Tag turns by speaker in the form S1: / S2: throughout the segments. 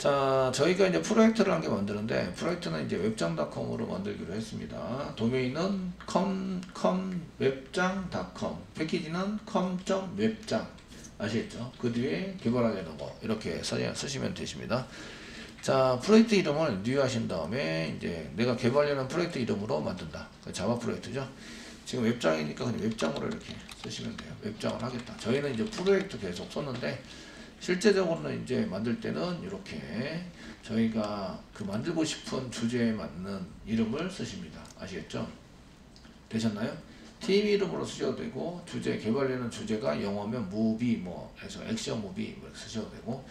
S1: 자, 저희가 이제 프로젝트를 한 개 만드는데, 프로젝트는 이제 웹짱.com으로 만들기로 했습니다. 도메인은 com, com 웹짱.com, 패키지는 com.웹짱. 아시겠죠? 그 뒤에 개발하게 로고 이렇게 써, 쓰시면 되십니다. 자, 프로젝트 이름을 new 하신 다음에, 이제 내가 개발하는 프로젝트 이름으로 만든다. 그 Java 프로젝트죠. 지금 웹짱이니까 그냥 웹짱으로 이렇게 쓰시면 돼요. 웹짱을 하겠다. 저희는 이제 프로젝트 계속 썼는데, 실제적으로는 이제 만들 때는 이렇게 저희가 그 만들고 싶은 주제에 맞는 이름을 쓰십니다. 아시겠죠? 되셨나요? 팀 이름으로 쓰셔도 되고 주제 개발되는 주제가 영어면 movie 뭐 해서 action movie 뭐 쓰셔도 되고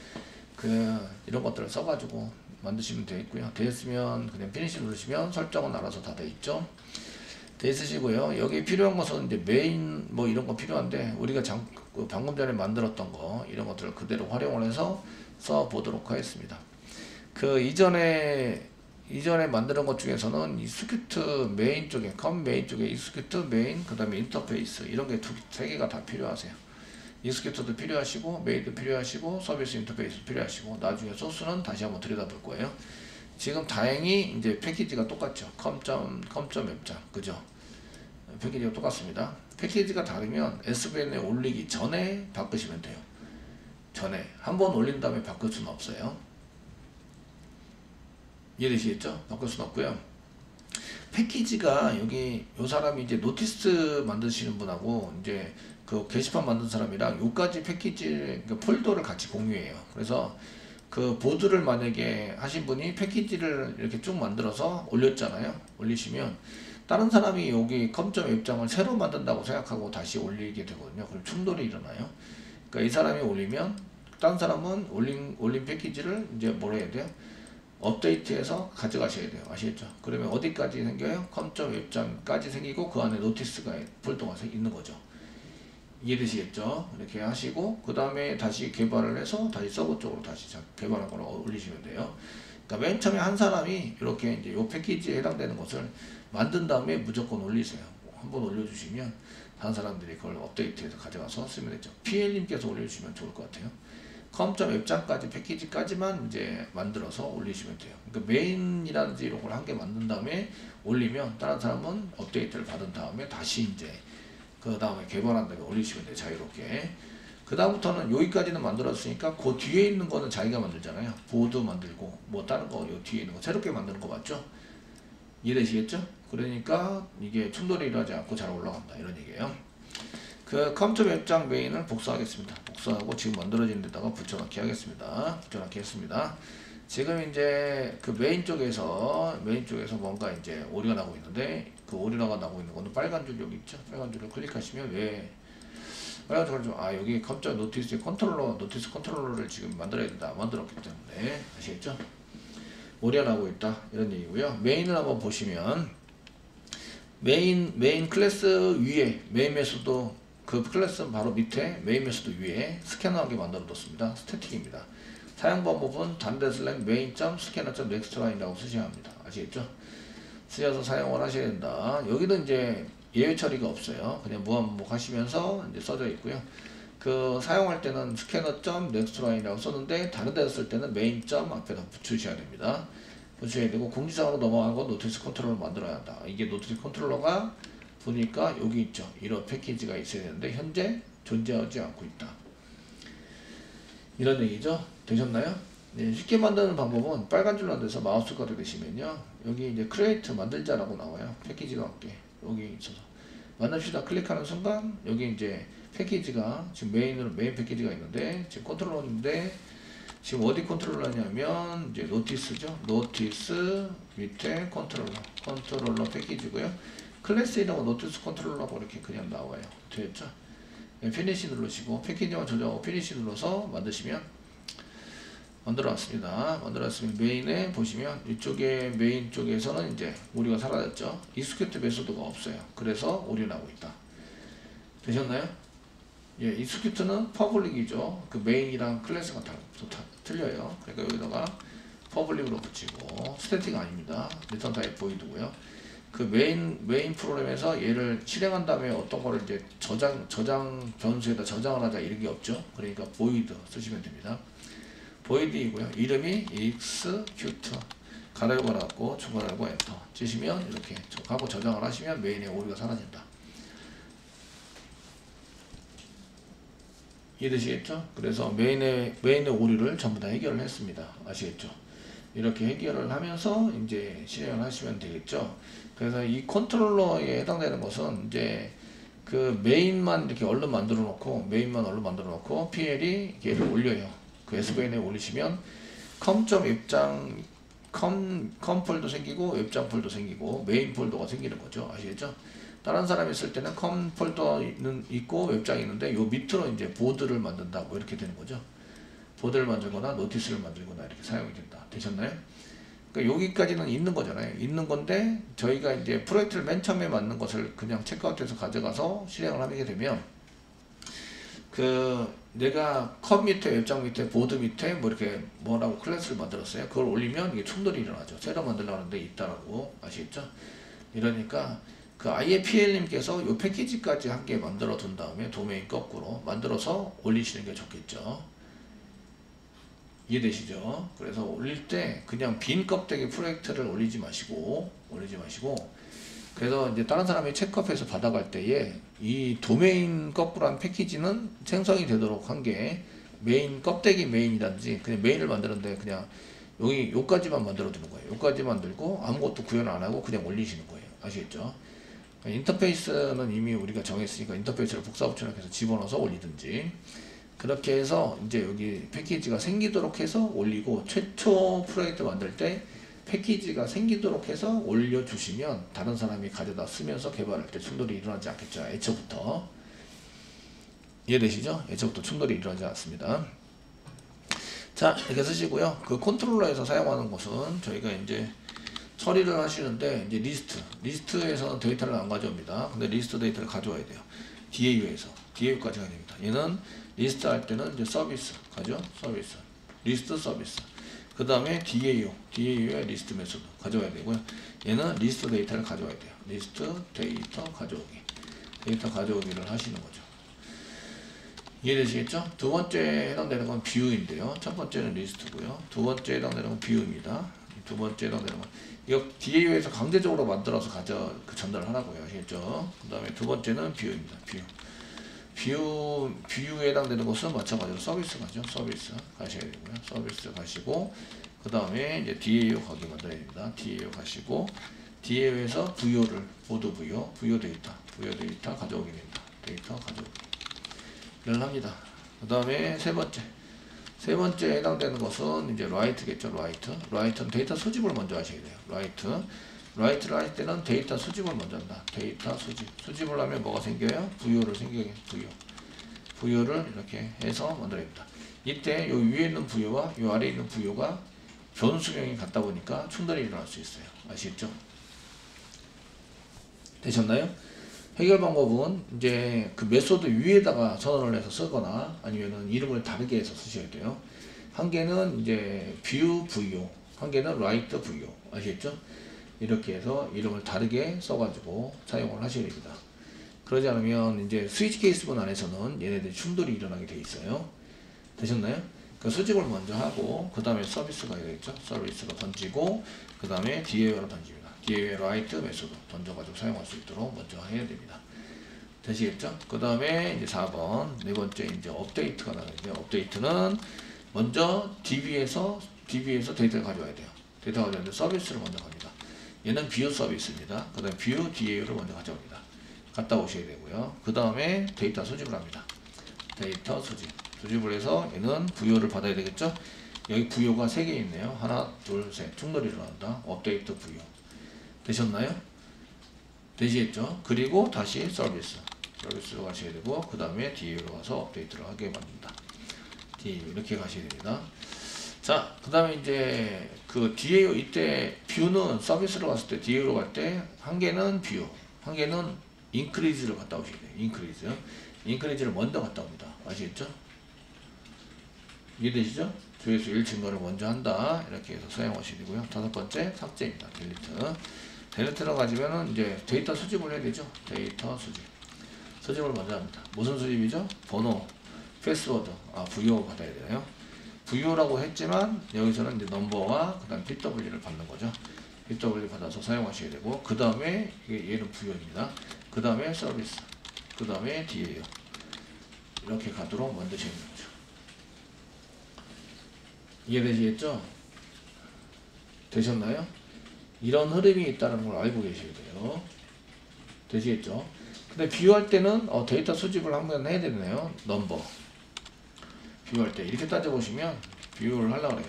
S1: 그 이런 것들을 써가지고 만드시면 되겠고요. 되었으면 그냥 finish 누르시면 설정은 알아서 다 돼 있죠. 돼 있으시고요. 여기 필요한 것은 이제 메인 뭐 이런 거 필요한데 우리가 장, 그 방금 전에 만들었던 거 이런 것들을 그대로 활용을 해서 써 보도록 하겠습니다. 그 이전에 이전에 만드는 것 중에서는 execute main 쪽에 com main 쪽에 execute main 그다음에 인터페이스 이런 게 두세 개가 다 필요하세요. execute도 필요하시고 main도 필요하시고 서비스 인터페이스 필요하시고 나중에 소스는 다시 한번 들여다볼 거예요. 지금 다행히 이제 패키지가 똑같죠. com점 com점 웹짱 그죠? 패키지가 똑같습니다. 패키지가 다르면 SVN에 올리기 전에 바꾸시면 돼요. 전에 한 번 올린 다음에 바꿀 수는 없어요. 이해되시겠죠? 바꿀 수는 없고요. 패키지가 여기 요 사람이 이제 notice 만드시는 분하고 이제 그 게시판 만든 사람이랑 요까지 패키지 그 폴더를 같이 공유해요. 그래서 그 board를 만약에 하신 분이 패키지를 이렇게 쭉 만들어서 올렸잖아요. 올리시면 다른 사람이 여기 com점 웹짱을 새로 만든다고 생각하고 다시 올리게 되거든요. 그럼 충돌이 일어나요. 그러니까 이 사람이 올리면 다른 사람은 올린 올린 패키지를 이제 뭐라 해야 돼요? 업데이트해서 가져가셔야 돼요. 아시겠죠? 그러면 어디까지 생겨요? com점 웹짱까지 생기고 그 안에 notice가 폴더가 있는 거죠. 이해되시겠죠? 이렇게 하시고 그 다음에 다시 개발을 해서 다시 서버 쪽으로 다시 개발한 걸 올리시면 돼요. 그러니까 맨 처음에 한 사람이 이렇게 이제 요 패키지에 해당되는 것을 만든 다음에 무조건 올리세요. 한번 올려주시면 다른 사람들이 그걸 업데이트해서 가져가서 쓰면 되죠. PL님께서 올려주시면 좋을 것 같아요. com점 웹짱까지 패키지까지만 이제 만들어서 올리시면 돼요. 그러니까 메인이라든지 이런 걸 한 개 만든 다음에 올리면 다른 사람은 업데이트를 받은 다음에 다시 이제 그 다음에 개발한 다음에 올리시면 돼요. 자유롭게. 그 다음부터는 여기까지는 만들었으니까 그 뒤에 있는 거는 자기가 만들잖아요. 보드 만들고 뭐 다른 거 요 뒤에 있는 거 새롭게 만드는 거 맞죠? 이해되시겠죠? 그러니까 이게 충돌이 일어나지 않고 잘 올라간다 이런 얘기예요. 그 com점 웹짱 메인을 복사하겠습니다. 복사하고 지금 만들어진 데다가 붙여넣기 하겠습니다. 붙여넣기 했습니다. 지금 이제 그 메인 쪽에서 메인 쪽에서 뭔가 이제 오류가 나고 있는데 그 오류가 나고 있는 거는 빨간 줄 여기 있죠. 빨간 줄을 클릭하시면 왜 빨간 줄을 좀 아 여기 com점 notice 컨트롤러 notice 컨트롤러를 지금 만들어야 된다. 만들었기 때문에 아시겠죠? 오류가 나고 있다 이런 얘기고요. 메인을 한번 보시면 메인 메인 클래스 위에 메인 메소드 그 클래스 바로 밑에 메인 메소드 위에 스캐너 한 개 만들어 뒀습니다. static입니다. 사용 방법은 단대 슬램 메인.스캐너.nextLine이라고 점 쓰셔야 합니다. 아시겠죠? 쓰셔서 사용을 하셔야 된다. 여기는 이제 예외 처리가 없어요. 그냥 무한반복 하시면서 이제 써져 있고요. 그 사용할 때는 스캐너.넥스트라인이라고 썼는데 다른 데서 쓸 때는 메인. 앞에다 붙여주셔야 됩니다. 붙여야 되고 공지사항으로 넘어간 건 notice 컨트롤러 만들어야 한다. 이게 notice 컨트롤러가 보니까 여기 있죠. 이런 패키지가 있어야 되는데 현재 존재하지 않고 있다. 이런 얘기죠. 되셨나요? 네, 쉽게 만드는 방법은 빨간 줄로 앉아서 마우스 갖다 대시면요. 여기 이제 create 만들자라고 나와요. 패키지가 함께 여기 있어서 만납시다 클릭하는 순간 여기 이제 패키지가 지금 메인으로 메인 패키지가 있는데 지금 컨트롤러인데 지금 어디 컨트롤러냐면 이제 notice죠. notice 밑에 컨트롤러 컨트롤러 패키지고요. 클래스 이름은 notice 컨트롤러라고 이렇게 그냥 나와요. 되겠죠? 네, finish 누르시고 패키지만 저장하고 finish 눌러서 만드시면 만들어 왔습니다. 만들어 왔으면 메인에 보시면 이쪽에 메인 쪽에서는 이제 오류가 사라졌죠. execute 메소드가 없어요. 그래서 오류 나고 있다. 되셨나요? 예, execute는 public이죠. 그 메인이랑 클래스가 다, 다 틀려요. 그러니까 여기다가 public으로 붙이고 static 아닙니다. 리턴 타입 void고요. 그 메인 메인 프로그램에서 얘를 실행한 다음에 어떤 거를 이제 저장 저장 변수에다 저장을 하자 이런 게 없죠. 그러니까 void 쓰시면 됩니다. Void이고요. 이름이 execute 괄호 열고 닫고 중괄호 열고 엔터 치시면 이렇게 하고 저장을 하시면 메인에 오류가 사라진다. 이해되시겠죠? 그래서 메인의 메인의 오류를 전부 다 해결을 했습니다. 아시겠죠? 이렇게 해결을 하면서 이제 실행을 하시면 되겠죠. 그래서 이 컨트롤러에 해당되는 것은 이제 그 메인만 이렇게 얼른 만들어 놓고 메인만 얼른 만들어 놓고 PL이 얘를 올려요. 그 SVN에 올리시면 com점 웹짱 com, com 폴더 생기고 웹짱 폴더 생기고 메인 폴더가 생기는 거죠. 아시겠죠? 다른 사람이 쓸 때는 com 폴더 있는, 있고 웹짱이 있는데 요 밑으로 이제 보드를 만든다 뭐 이렇게 되는 거죠. 보드를 만들거나 notice를 만들거나 이렇게 사용이 된다. 되셨나요? 그러니까 여기까지는 있는 거잖아요. 있는 건데 저희가 이제 프로젝트를 맨 처음에 만든 것을 그냥 checkout해서 가져가서 실행을 하게 되면 그 내가 com 밑에 웹짱 밑에 보드 밑에 뭐 이렇게 뭐라고 클래스를 만들었어요. 그걸 올리면 이게 충돌이 일어나죠. 새로 만들려고 하는데 있다라고 아시겠죠? 이러니까 그 이 PL님께서 이 패키지까지 한 개 만들어 둔 다음에 도메인 거꾸로 만들어서 올리시는 게 좋겠죠. 이해되시죠? 그래서 올릴 때 그냥 빈 껍데기 프로젝트를 올리지 마시고 올리지 마시고 그래서 이제 다른 사람이 checkout해서 받아갈 때에 이 도메인 거꾸로한 패키지는 생성이 되도록 한 게 메인 껍데기 메인이라든지 그냥 메인을 만드는데 그냥 여기 요까지만 만들어 두는 거예요. 요까지 만들고 아무것도 구현 안 하고 그냥 올리시는 거예요. 아시겠죠? 인터페이스는 이미 우리가 정했으니까 인터페이스를 복사붙여넣해서 집어넣어서 올리든지 그렇게 해서 이제 여기 패키지가 생기도록 해서 올리고 최초 프로젝트 만들 때 패키지가 생기도록 해서 올려주시면 다른 사람이 가져다 쓰면서 개발할 때 충돌이 일어나지 않겠죠. 애초부터. 이해되시죠? 애초부터 충돌이 일어나지 않습니다. 자, 이렇게 쓰시고요. 그 컨트롤러에서 사용하는 것은 저희가 이제 처리를 하시는데 이제 리스트, 리스트에서는 데이터를 안 가져옵니다. 근데 리스트 데이터를 가져와야 돼요. DAO에서 DAO까지 가야 됩니다. 얘는 리스트 할 때는 이제 서비스 가죠. 서비스, 리스트 서비스. 그 다음에 DAO, DAO의 리스트 메소드 가져와야 되고요. 얘는 리스트 데이터를 가져와야 돼요. 리스트 데이터 가져오기. 데이터 가져오기를 하시는 거죠. 이해되시겠죠? 두 번째 해당되는 건 view인데요. 첫 번째는 리스트고요. 두 번째 해당되는 건 view입니다. 두 번째 해당되는 건 이거 DAO에서 강제적으로 만들어서 가져 그 전달하라고요. 아시겠죠? 그 다음에 두 번째는 view입니다. view. view, view에 해당되는 것은 마찬가지로 서비스 가죠. 서비스 가셔야 되고요. 서비스 가시고, 그 다음에 이제 DAO 가게 만들어야 됩니다. DAO 가시고, DAO에서 VO를, 보드 VO, VO 데이터, VO 데이터 가져오게 됩니다. 데이터 가져오기.를 합니다. 그 다음에 세 번째. 세 번째 해당되는 것은 이제 write겠죠. write. write는 데이터 수집을 먼저 하셔야 돼요. write. write를 할 때는 데이터 수집을 먼저 한다. 데이터 수집. 수집을 하면 뭐가 생겨요? VO를 생겨요. VO. VO를 이렇게 해서 만들어냅니다. 이때 요 위에 있는 VO와 요 아래에 있는 VO가 변수명이 같다 보니까 충돌이 일어날 수 있어요. 아시겠죠? 되셨나요? 해결 방법은 이제 그 메소드 위에다가 선언을 해서 쓰거나 아니면은 이름을 다르게 해서 쓰셔야 돼요. 한 개는 이제 view VO, 한 개는 write VO. 아시겠죠? 이렇게 해서 이름을 다르게 써가지고 사용을 하셔야 됩니다. 그러지 않으면 이제 스위치 케이스본 안에서는 얘네들 충돌이 일어나게 돼 있어요. 되셨나요? 그 수집을 먼저 하고 그 다음에 서비스가 되겠죠. 서비스로 던지고 그 다음에 DAO로 던집니다. DAO write 메소드 던져가지고 사용할 수 있도록 먼저 해야 됩니다. 되시겠죠? 그 다음에 이제 4번 네 번째 이제 업데이트가 나가는데 업데이트는 먼저 DB에서 DB에서 데이터를 가져와야 돼요. 데이터 가져왔는데 서비스를 먼저 갑니다. 얘는 view 서비스입니다. 그 다음에 view DAO를 먼저 가져옵니다. 갔다 오셔야 되고요. 그 다음에 데이터 수집을 합니다. 데이터 수집. 수집을 해서 얘는 VO를 받아야 되겠죠? 여기 VO가 3개 있네요. 하나, 둘, 셋. 충돌이 일어난다. 업데이트 VO. 되셨나요? 되시겠죠? 그리고 다시 서비스. 서비스로 가셔야 되고, 그 다음에 DAO로 가서 업데이트를 하게 만든다. DAO 이렇게 가셔야 됩니다. 자, 그 다음에 이제 그 DAO 이때 view는 서비스로 갔을 때 DAO로 갈 때 한 개는 view, 한 개는 increase를 갔다 오셔야 돼요. increase. increase를 먼저 갔다 옵니다. 아시겠죠? 이해되시죠? 조회수 1 증가를 먼저 한다. 이렇게 해서 사용하셔야 되고요. 다섯 번째, 삭제입니다. delete. delete로 가지면은 이제 데이터 수집을 해야 되죠. 데이터 수집. 수집을 먼저 합니다. 무슨 수집이죠? 번호, 패스워드, 아, VO 받아야 되나요? VO라고 했지만 여기서는 이제 넘버와 그다음 PW를 받는 거죠. PW 받아서 사용하셔야 되고 그 다음에 얘는 VO입니다. 그 다음에 서비스, 그 다음에 DAO예요. 이렇게 가도록 만드시는 거죠. 이해되시겠죠? 되셨나요? 이런 흐름이 있다는 걸 알고 계셔야 돼요. 되시겠죠? 근데 view할 때는 어, 데이터 수집을 한번 해야 되네요. 넘버. view할 때 이렇게 따져보시면 view를 하려고 해요.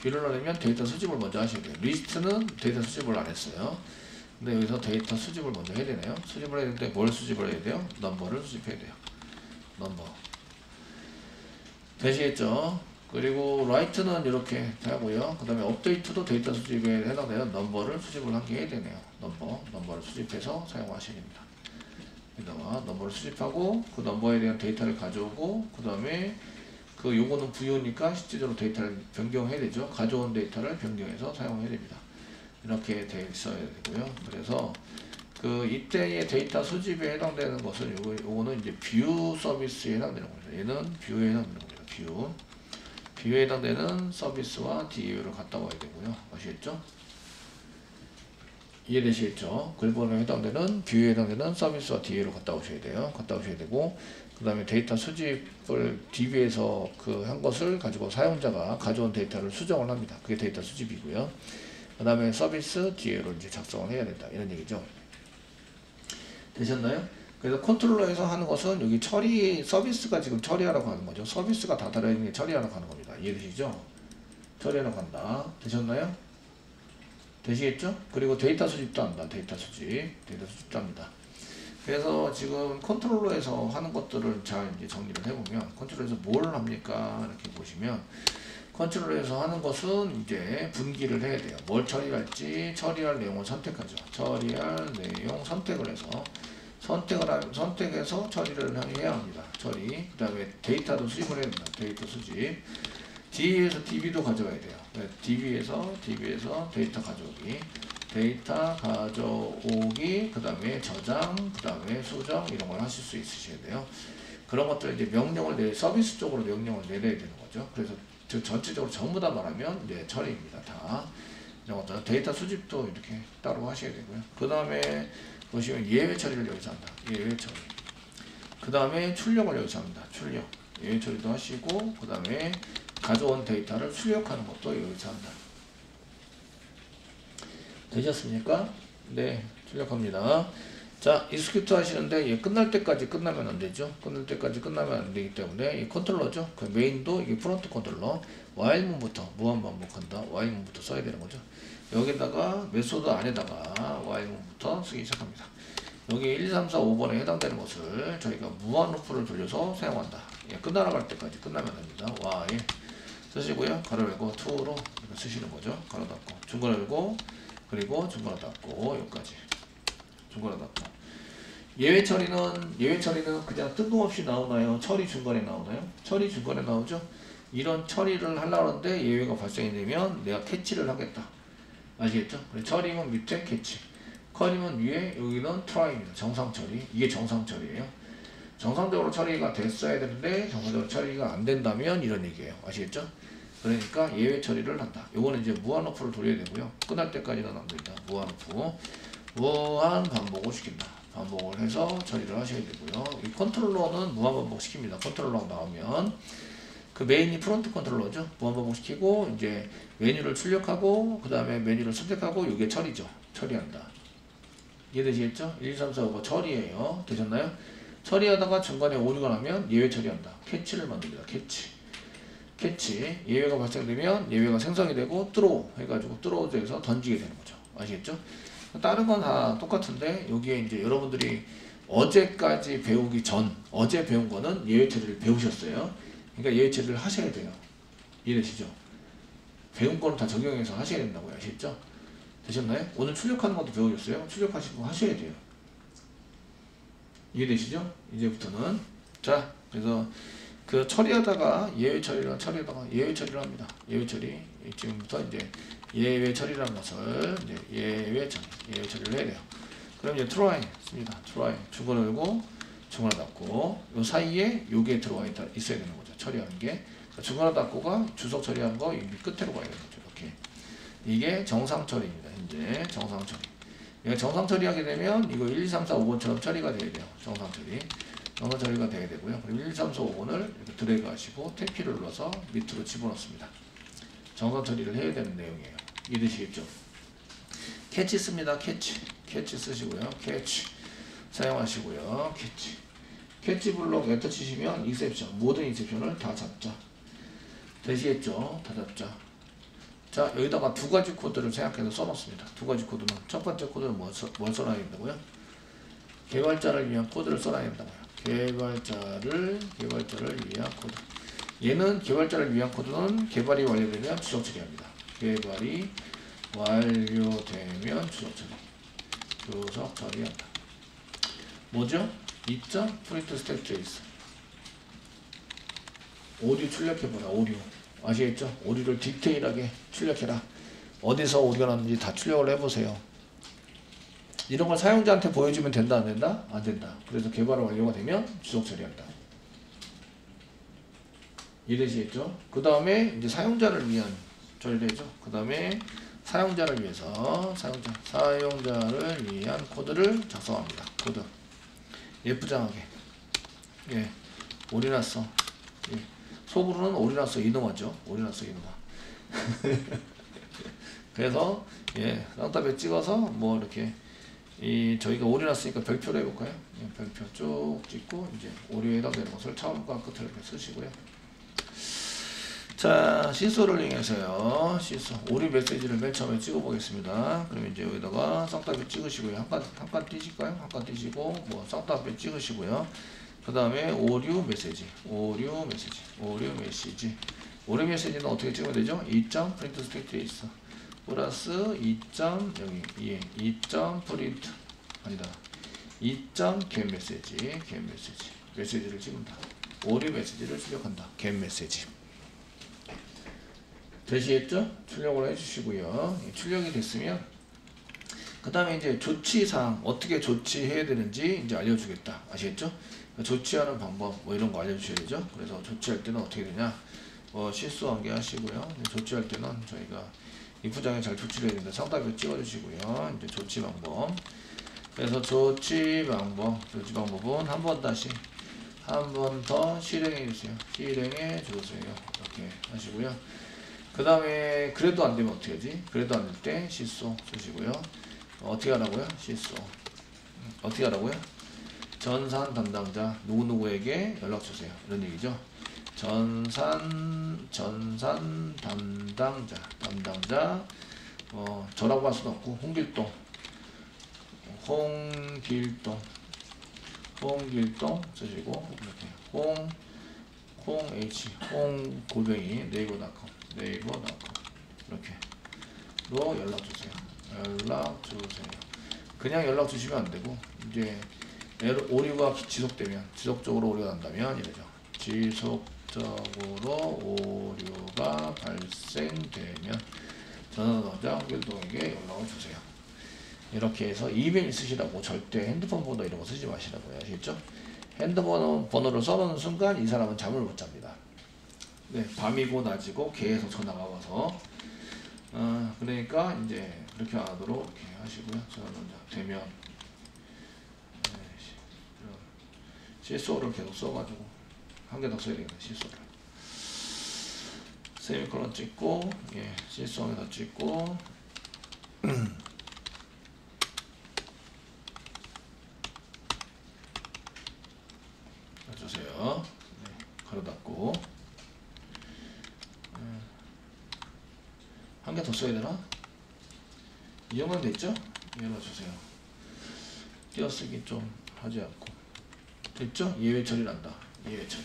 S1: view를 하려면 데이터 수집을 먼저 하셔야 돼요. 리스트는 데이터 수집을 안 했어요. 근데 여기서 데이터 수집을 먼저 해야 되네요. 수집을 해야 되는데 뭘 수집을 해야 돼요? 넘버를 수집해야 돼요. 넘버. 되시겠죠? 그리고 write는 이렇게 하고요. 그 다음에 업데이트도 데이터 수집에 해당되는 넘버를 수집을 한 게 해야 되네요. 넘버, 넘버를 수집해서 사용하셔야 됩니다. 여기다가 넘버를 수집하고 그 넘버에 대한 데이터를 가져오고 그 다음에 그 요거는 VO니까 실제적으로 데이터를 변경해야 되죠. 가져온 데이터를 변경해서 사용해야 됩니다. 이렇게 돼 있어야 되고요. 그래서 그 이때의 데이터 수집에 해당되는 것은 요거 요거는 이제 view 서비스에 해당되는 거죠. 얘는 view에 해당되는 거죠. view. view에 해당되는 서비스와 DAO를 갖다 와야 되고요. 아시겠죠? 이해되시겠죠? 글보기에 해당되는 view에 해당되는 서비스와 DAO를 갖다 오셔야 돼요. 갖다 오셔야 되고 그 다음에 데이터 수집을 DB에서 그 한 것을 가지고 사용자가 가져온 데이터를 수정을 합니다. 그게 데이터 수집이고요. 그 다음에 서비스 DAO를 이제 작성을 해야 된다. 이런 얘기죠. 되셨나요? 그래서 컨트롤러에서 하는 것은 여기 처리 서비스가 지금 처리하라고 하는 거죠. 서비스가 다 달아있는 게 처리하라고 하는 겁니다. 이해되시죠? 처리하라고 한다. 되셨나요? 되시겠죠? 그리고 데이터 수집도 한다. 데이터 수집. 데이터 수집도 합니다. 그래서 지금 컨트롤러에서 하는 것들을 잘 이제 정리를 해보면 컨트롤러에서 뭘 합니까? 이렇게 보시면 컨트롤러에서 하는 것은 이제 분기를 해야 돼요. 뭘 처리할지 처리할 내용을 선택하죠. 처리할 내용 선택을 해서 선택을 하, 선택해서 처리를 해야 합니다. 처리. 그 다음에 데이터도 수집을 해야 됩니다. 데이터 수집. DB에서 DB도 가져와야 돼요. DB에서 DB에서 데이터 가져오기. 데이터 가져오기, 그 다음에 저장, 그 다음에 수정 이런 걸 하실 수 있으셔야 돼요. 그런 것들 이제 명령을 내 서비스 쪽으로 명령을 내려야 되는 거죠. 그래서 저 전체적으로 전부 다 말하면 이제 처리입니다. 다 이런 것들 데이터 수집도 이렇게 따로 하셔야 되고요. 그 다음에 보시면 예외 처리를 여기서 한다. 예외 처리. 그 다음에 출력을 여기서 합니다. 출력. 예외 처리도 하시고 그 다음에 가져온 데이터를 출력하는 것도 여기서 한다. 되셨습니까? 네, 출력합니다. 자, 이 스크립트 하시는데 얘 끝날 때까지 끝나면 안 되죠. 끝날 때까지 끝나면 안 되기 때문에 이 컨트롤러죠. 그 메인도 이게 프론트 컨트롤러 while문부터 무한 반복한다. while문부터 써야 되는 거죠. 여기다가 메소드 안에다가 while문부터 쓰기 시작합니다. 여기 1, 2, 3, 4, 5번에 해당되는 것을 저희가 무한 루프를 돌려서 사용한다. 예, 끝나갈 때까지 끝나면 됩니다. while 쓰시고요. 가로 열고 true 쓰시는 거죠. 가로 닫고 중괄호 열고 그리고 중괄호 닫고 여기까지 중괄호 닫고 예외 처리는 예외 처리는 그냥 뜬금없이 나오나요? 처리 중간에 나오나요? 처리 중간에 나오죠? 이런 처리를 하려고 하는데 예외가 발생이 되면 내가 catch를 하겠다. 아시겠죠? 처리면 밑에 catch. 커리면 위에 여기는 try입니다. 정상 처리. 이게 정상 처리예요. 정상적으로 처리가 됐어야 되는데 정상적으로 처리가 안 된다면 이런 얘기예요. 아시겠죠? 그러니까 예외 처리를 한다. 요거는 이제 무한 루프를 돌려야 되고요. 끝날 때까지는 안 됩니다. 무한 루프. 무한 반복을 시킨다. 반복을 해서 처리를 하셔야 되고요. 이 controller는 무한 반복 시킵니다. 컨트롤러 나오면 그 메인이 front controller죠. 무한 반복 시키고 이제 메뉴를 출력하고 그 다음에 메뉴를 선택하고 이게 처리죠. 처리한다. 이해되시겠죠? 1, 2, 3, 4, 5가 처리예요. 되셨나요? 처리하다가 중간에 오류가 나면 예외 처리한다. catch를 만듭니다. catch. 캐치. 예외가 발생되면 예외가 생성이 되고 뚫어 해가지고 뚫어져서 던지게 되는 거죠. 아시겠죠? 다른 건 다 똑같은데 여기에 이제 여러분들이 어제까지 배우기 전 어제 배운 거는 예외 처리를 배우셨어요. 그러니까 예외 처리를 하셔야 돼요. 이해되시죠? 배운 거는 다 적용해서 하셔야 된다고요. 아시겠죠? 되셨나요? 오늘 출력하는 것도 배우셨어요? 출력하시고 하셔야 돼요. 이해되시죠? 이제부터는 자 그래서 그 처리하다가 예외 처리를 처리하다가 예외 처리를 합니다. 예외 처리 지금부터 이제 예외 처리라는 것을 이제 예외 처리 예외 처리를 해야 돼요. 그럼 이제 try 씁니다. try 중괄호 열고 중괄호 닫고 요 사이에 요게 들어와 있어야 되는 거죠. 처리하는 게 중간에 닫고가 주석 처리한 거 여기 끝으로 가야 되는 거죠. 이렇게. 이게 정상 처리입니다. 현재 정상 처리. 이거 정상 처리하게 되면 이거 1, 2, 3, 4, 5번처럼 처리가 돼야 돼요. 정상 처리. 정상 처리가 돼야 되고요. 그리고 1, 2, 3, 4, 5번을 이렇게 드래그 하시고 탭키를 눌러서 밑으로 집어넣습니다. 정상 처리를 해야 되는 내용이에요. 이해되시겠죠? catch 씁니다. catch. catch 쓰시고요. catch. 사용하시고요. catch. catch 블록 엔터 치시면 exception. 모든 exception을 다 잡자. 되시겠죠? 다 잡자. 자, 여기다가 두 가지 코드를 생각해서 써놓습니다. 두 가지 코드는 첫 번째 코드는 뭐, 써, 뭘 써놔야 된다고요? 개발자를 위한 코드를 써놔야 된다고요. 개발자를 개발자를 위한 코드. 얘는 개발자를 위한 코드는 개발이 완료되면 주석 처리합니다. 개발이 완료되면 주석 처리. 주석 처리한다. 뭐죠? e점 print stack trace. 오류 출력해보라. 오류. 아시겠죠? 오류를 디테일하게 출력해라. 어디서 오류가 났는지 다 출력을 해보세요. 이런 걸 사용자한테 보여주면 된다 안 된다? 안 된다. 그래서 개발 완료가 되면 주석 처리한다. 이해되시겠죠? 그 다음에 이제 사용자를 위한 처리되죠. 그 다음에 사용자를 위해서 사용자 사용자를 위한 코드를 작성합니다. 코드 예쁘장하게 예 올인했어 예. 속으로는 올인했어 이동하죠. 올인했어 이동하. 그래서 예 쌍따배 찍어서 뭐 이렇게 이 저희가 올인했으니까 별표로 해볼까요? 예, 별표 쭉 찍고 이제 오류에 해당되는 것을 처음과 끝을 이렇게 쓰시고요. 자, 시소를 이용해서요. 시소. 오류 메시지를 맨 처음에 찍어 보겠습니다. 그럼 이제 여기다가 쌍따비 찍으시고요. 한 칸, 한칸 띄실까요? 한 칸 띄시고, 뭐, 쌍따비 찍으시고요. 그 다음에 오류 메시지. 오류 메시지. 오류 메시지. 오류 메시지는 어떻게 찍으면 되죠? e점 print stack trace. 플러스 e점, 여기, e에 e점 print. 아니다. e점 get message. get message. 메시지를 찍는다. 오류 메시지를 출력한다. get message. 되시겠죠? 출력을 해주시고요. 예, 출력이 됐으면 그 다음에 이제 조치사항 어떻게 조치해야 되는지 이제 알려주겠다. 아시겠죠? 조치하는 방법 뭐 이런 거 알려주셔야 되죠. 그래서 조치할 때는 어떻게 되냐? 뭐 실수 한 개 하시고요. 조치할 때는 저희가 입구장에 잘 조치를 해야 된다. 상담표 찍어주시고요. 이제 조치 방법. 그래서 조치 방법, 조치 방법은 한 번 다시 한 번 더 실행해 주세요. 실행해 주세요. 이렇게 하시고요. 그 다음에 그래도 안 되면 어떻게 하지? 그래도 안 될 때 실소 쓰시고요. 어떻게 하라고요? 실소. 어떻게 하라고요? 전산 담당자 누구누구에게 연락 주세요. 이런 얘기죠. 전산 전산 담당자 담당자 어, 저라고 할 수도 없고 홍길동 홍길동 홍길동 쓰시고 이렇게 홍 홍h 홍골뱅이 네이버닷컴 네이버닷컴 이렇게 로 연락 주세요. 연락 주세요. 그냥 연락 주시면 안 되고 이제 오류가 지속되면 지속적으로 오류가 난다면 이러죠. 지속 적으로 오류가 발생되면 전화당자 홍길동에게 연락을 주세요. 이렇게 해서 이메일 쓰시라고 절대 핸드폰 번호 이런 거 쓰지 마시라고요. 아시겠죠? 핸드폰 번호를 써놓는 순간 이 사람은 잠을 못 잡니다. 네, 밤이고 낮이고 계속 전화가 와서 어, 그러니까 이제 그렇게 안 하도록 이렇게 하시고요. 저는 이제 되면 네, 실소를 계속 써가지고 한 개 더 써야 되겠네 실소를 세미콜론 찍고 예, 실수 더 찍고 해주세요. 네, 가로 닫고 한 개 더 써야 되나? 이 정도면 됐죠? 열어주세요. 띄어쓰기 좀 하지 않고 됐죠? 예외 처리란다. 예외 처리.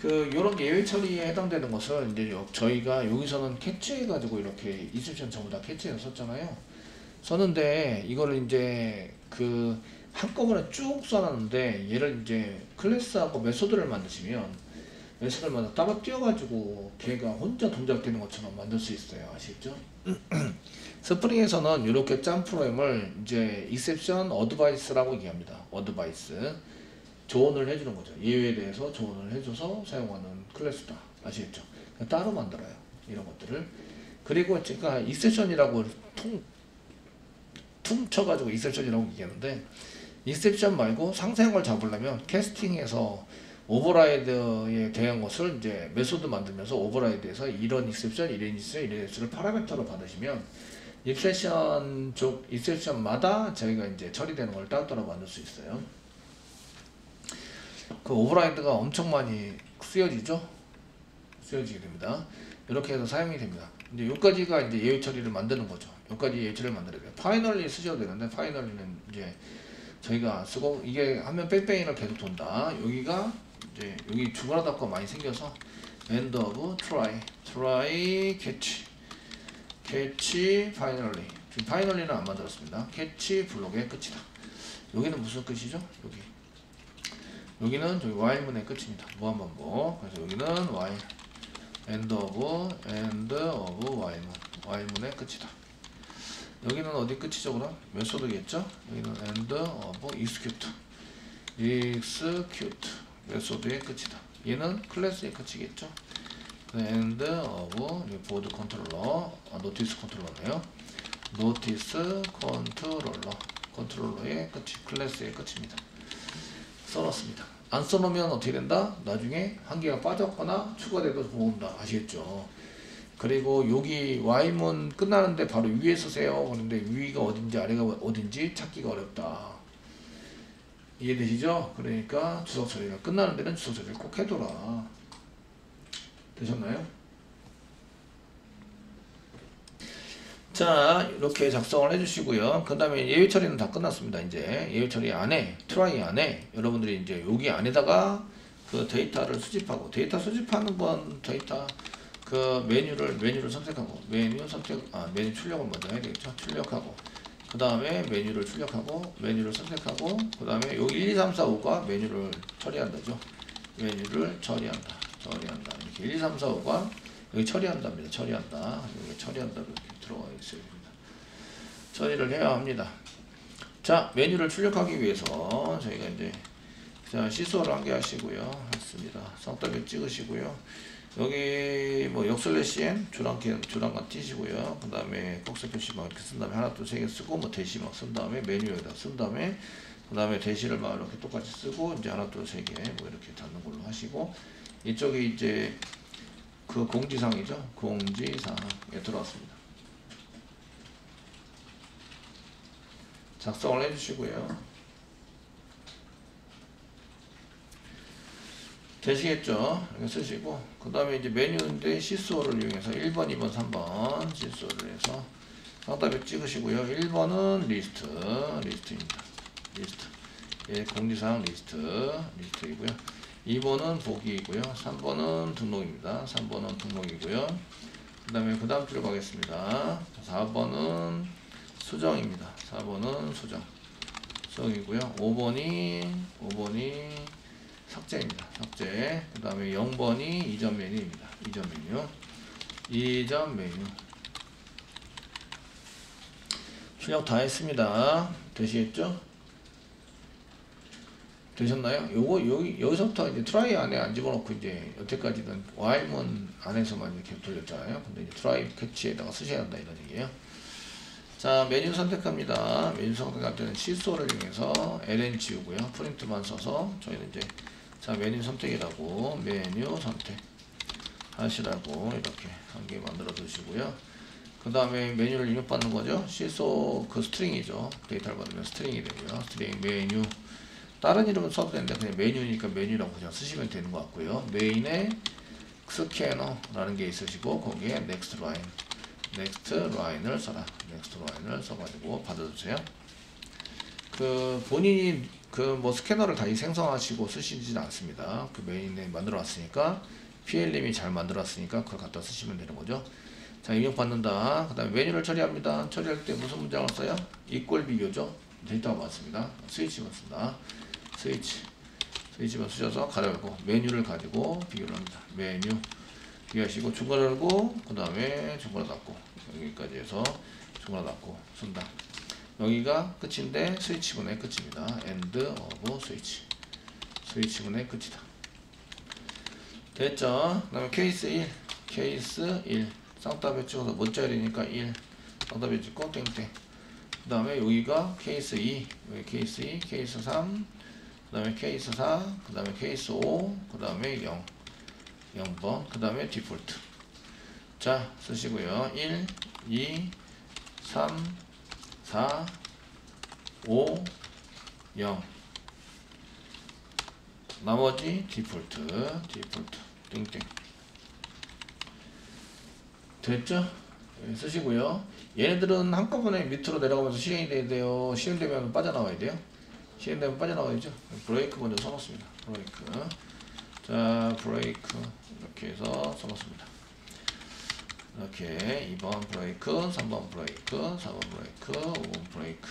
S1: 그 요런 예외 처리에 해당되는 것을 이제 여- 저희가 여기서는 캐치해 가지고 이렇게 이습션 전부 다 캐치해서 썼잖아요. 썼는데 이거를 이제 그 한꺼번에 쭉 써놨는데 얘를 이제 클래스하고 메소드를 만드시면 메소드를 따로 띄워가지고 걔가 혼자 동작되는 것처럼 만들 수 있어요. 아시겠죠? 스프링에서는 이렇게 짠 프로그램을 이제 exception advice라고 얘기합니다. advice 조언을 해주는 거죠. 예외에 대해서 조언을 해줘서 사용하는 클래스다. 아시겠죠? 따로 만들어요. 이런 것들을. 그리고 제가 exception이라고 퉁, 퉁쳐가지고 exception이라고 얘기하는데 exception 말고 상세형을 잡으려면 캐스팅에서 override에 대한 것을 이제 메소드 만들면서 오버라이드에서 이런 익셉션, 이런 익셉션, 이런 익셉션을 파라미터로 받으시면 익셉션 쪽 익셉션마다 저희가 이제 처리되는 걸 따로따로 만들 수 있어요. 그 override가 엄청 많이 쓰여지죠. 쓰여지게 됩니다. 이렇게 해서 사용이 됩니다. 이제 여기까지가 이제 예외 처리를 만드는 거죠. 여기까지 예외 처리를 만들어야 돼요. 파이널리 쓰셔도 되는데 파이널리는 이제 저희가 쓰고 이게 하면 뺑뺑이를 계속 돈다. 여기가 이제 여기 주거나 닫고 많이 생겨서 end of try try catch catch finally 지금 finally는 안 만들었습니다. catch 블록의 끝이다. 여기는 무슨 끝이죠? 여기 여기는 저기 while문의 끝입니다. 무한반복. 그래서 여기는 while end of end of while문 while문의 끝이다. 여기는 어디 끝이죠 그럼? 메소드겠죠? 여기는 end of execute execute 메소드의 끝이다. 얘는 클래스의 끝이겠죠? end of board controller 아, notice controller네요. notice controller 컨트롤러의 끝이 클래스의 끝입니다. 써놨습니다. 안 써놓으면 어떻게 된다? 나중에 한 개가 빠졌거나 추가돼도 모은다. 아시겠죠? 그리고 여기 Y문 끝나는데 바로 위에 쓰세요. 그런데 위가 어딘지 아래가 어딘지 찾기가 어렵다. 이해되시죠? 그러니까 주석 처리가 끝나는 데는 주석 처리를 꼭 해둬라. 되셨나요? 자 이렇게 작성을 해주시고요. 그 다음에 예외 처리는 다 끝났습니다. 이제 예외 처리 안에 try 안에 여러분들이 이제 여기 안에다가 그 데이터를 수집하고 데이터 수집하는 건 데이터 그 메뉴를 메뉴를 선택하고 메뉴 선택 아 메뉴 출력을 먼저 해야 되겠죠. 출력하고 그 다음에 메뉴를 출력하고 메뉴를 선택하고 그 다음에 여기 1, 2, 3, 4, 5가 메뉴를 처리한다죠. 메뉴를 처리한다. 처리한다. 이렇게 1, 2, 3, 4, 5가 여기 처리한답니다. 처리한다. 여기 처리한다. 이렇게 들어가 있어야 됩니다. 처리를 해야 합니다. 자, 메뉴를 출력하기 위해서 저희가 이제 자, 시소를 한 개 하시고요. 했습니다. 성더비 찍으시고요. 여기 뭐 역슬래시 n 주랑캔 주랑간 띄시고요. 그 다음에 곡선 표시 막 이렇게 쓴 다음에 하나 둘세개 쓰고 뭐 대시 막 쓴 다음에 메뉴에다 쓴 다음에 그 다음에 대시를 막 이렇게 똑같이 쓰고 이제 하나 둘세개뭐 이렇게 닫는 걸로 하시고 이쪽에 이제 그 공지사항이죠. 공지사항에 들어왔습니다. 작성을 해주시고요. 되시겠죠? 이렇게 쓰시고 그 다음에 이제 메뉴인데 syso를 이용해서 1번, 2번, 3번 syso를 해서 상단에 찍으시고요. 1번은 리스트, 리스트입니다. 리스트. 예, 공지사항 리스트, 리스트이고요. 2번은 보기이고요. 3번은 등록입니다. 3번은 등록이고요. 그 다음에 그 다음 줄로 가겠습니다. 4번은 수정입니다. 4번은 수정. 수정이고요. 5번이, 5번이 삭제입니다. 삭제. 그 다음에 0번이 이전 메뉴입니다. 이전 메뉴. 이전 메뉴. 출력 다 했습니다. 되시겠죠? 되셨나요? 요거 여기 여기서부터 이제 try 안에 안 집어넣고 이제 여태까지는 while문 안에서만 이렇게 돌렸잖아요. 근데 이제 try catch에다가 쓰셔야 한다 이런 얘기예요. 자 메뉴 선택합니다. 메뉴 선택할 때는 syso를 이용해서 ln 지우고요. print만 써서 저희는 이제 자 메뉴 선택이라고 메뉴 선택 하시라고 이렇게 한 개 만들어 두시고요. 그 다음에 메뉴를 입력받는 거죠. 시소 그 string이죠. 데이터를 받으면 string이 되고요. string 메뉴 다른 이름은 써도 되는데 그냥 메뉴니까 메뉴라고 그냥 쓰시면 되는 것 같고요. main에 scanner라는 게 있으시고 거기에 next line, next line을 써라. next line을 써가지고 받아주세요. 그 본인이 그 뭐 scanner를 다 생성하시고 쓰시진 않습니다. 그 main에 만들어 놨으니까 PLM이 잘 만들었으니까 그걸 갖다 쓰시면 되는 거죠. 자 입력 받는다. 그 다음에 메뉴를 처리합니다. 처리할 때 무슨 문장을 써요? 이꼴 비교죠. 데이터가 많습니다. 스위치만 쓴다. 스위치 스위치만 쓰셔서 가려고 메뉴를 가지고 비교를 합니다. 메뉴 비교하시고 중괄호 열고 그 다음에 중괄호 닫고 여기까지 해서 중괄호 닫고 쓴다. 여기가 끝인데 스위치문의 끝입니다. end of switch switch문의 끝이다. 됐죠? 그 다음에 케이스 1 케이스 1 쌍따비 찍어서 문자니까 1 쌍따비 찍고 땡땡 그 다음에 여기가 케이스 2 여기 케이스 2 케이스 3 그 다음에 케이스 4 그 다음에 케이스 5 그 다음에 0 0번 그 다음에 디폴트. 자 쓰시고요. 1 2 3 4 5 0 나머지 default default. 땡땡. 됐죠? 예, 쓰시고요. 얘네들은 한꺼번에 밑으로 내려가면서 실행이 돼야 돼요. 실행되면 빠져나와야 돼요 실행되면 빠져나와야죠? 브레이크 먼저 써놓습니다. 브레이크. 자 브레이크. 이렇게 해서 써놓습니다. 이렇게 2번 브레이크 3번 브레이크 4번 브레이크 5번 브레이크.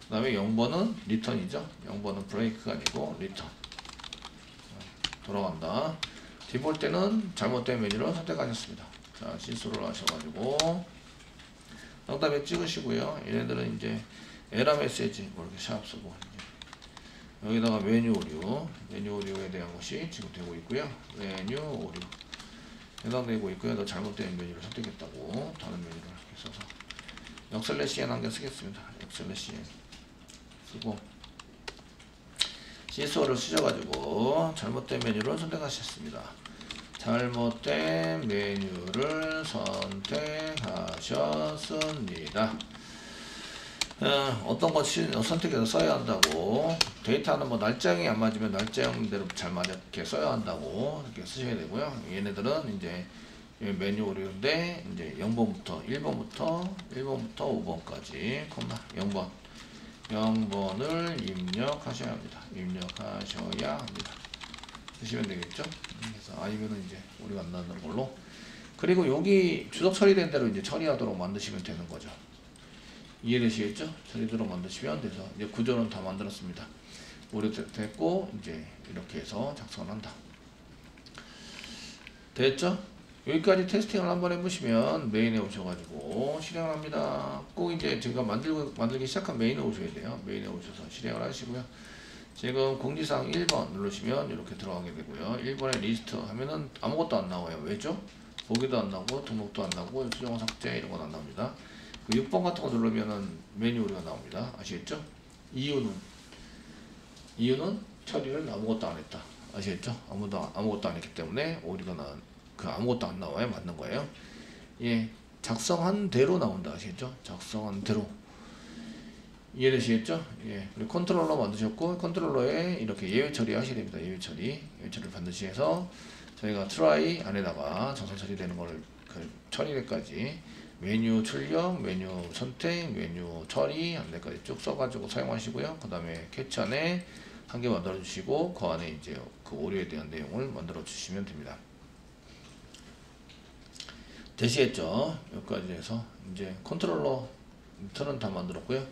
S1: 그 다음에 0번은 return이죠? 0번은 break가 아니고 return. 돌아간다. default는 잘못된 메뉴를 선택하셨습니다. 자 실수를 하셔가지고. 정답에 찍으시고요. 얘네들은 이제 에러 메시지 뭐 이렇게 샵 쓰고 여기다가 메뉴 오류 메뉴 오류에 대한 것이 지금 되고 있고요. 메뉴 오류. 해당되고 있고요. 너 잘못된 메뉴를 선택했다고 다른 메뉴를 써서. 역슬래시엔 한개 쓰겠습니다. 역슬래시엔 쓰고. 시소를 쓰셔가지고 잘못된 메뉴를 선택하셨습니다. 잘못된 메뉴를 선택하셨습니다. 어, 떤 것이 선택해서 써야 한다고 데이터는 뭐 날짜형이 안 맞으면 날짜형대로 잘 맞게 써야 한다고 이렇게 쓰셔야 되고요. 얘네들은 이제 메뉴 오류인데 이제 0번부터 1번부터 1번부터 5번까지 콤마 0번 0번을 입력하셔야 합니다. 입력하셔야 합니다. 쓰시면 되겠죠? 그래서 아니면은 이제 우리가 안 나는 걸로. 그리고 여기 주석 처리된 대로 이제 처리하도록 만드시면 되는 거죠. 이해되시겠죠? 처리도록 만드시면 돼서 이제 구조는 다 만들었습니다. 오류 됐고 이제 이렇게 해서 작성을 한다. 됐죠? 여기까지 testing을 한번 해보시면 main에 오셔가지고 실행을 합니다. 꼭 이제 제가 만들고 만들기 시작한 main에 오셔야 돼요. main에 오셔서 실행을 하시고요. 지금 공지사항 1번 누르시면 이렇게 들어가게 되고요. 1번에 리스트 하면은 아무것도 안 나와요. 왜죠? 보기도 안 나오고 등록도 안 나오고 수정 삭제 이런 건 안 나옵니다. 그 6번 같은 거 누르면은 메뉴 오류가 나옵니다. 아시겠죠? 이유는 이유는 처리를 아무것도 안 했다. 아시겠죠? 아무도 아무것도 안 했기 때문에 오류가 나. 그 아무것도 안 나와요. 맞는 거예요. 예, 작성한 대로 나온다. 아시겠죠? 작성한 대로. 이해되시겠죠? 예, 그리고 컨트롤러 만드셨고 controller에 이렇게 예외 처리 하셔야 됩니다. 예외 처리, 예외 처리를 반드시 해서 저희가 try 안에다가 정상 처리되는 거를 그 처리까지 메뉴 출력, 메뉴 선택, 메뉴 처리 안내까지 쭉 써가지고 사용하시고요. 그 다음에 catch 안에 한 개 만들어 주시고 그 안에 이제 그 오류에 대한 내용을 만들어 주시면 됩니다. 되시겠죠? 여기까지 해서 이제 컨트롤러 틀은 다 만들었고요.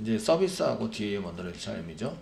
S1: 이제 서비스하고 뒤에 만들어질 차례죠.